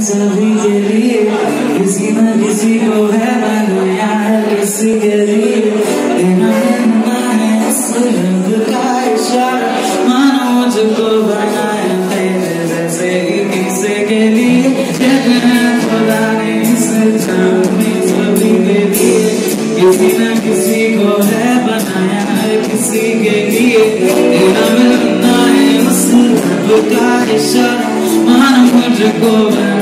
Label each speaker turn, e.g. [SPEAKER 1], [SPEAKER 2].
[SPEAKER 1] सभी के लिए, किसी न किसी को है बनाया है किसी के लिए। देना मिलना है इस रब का इशारा, मानो मुझको बनाया तेरे जैसे ही किसी के लिए। खुदा ने इस में सभी के लिए, किसी न किसी को है बनाया है किसी के लिए। देना मिलना है उस रब का इशारा, मानो मुझको बनाया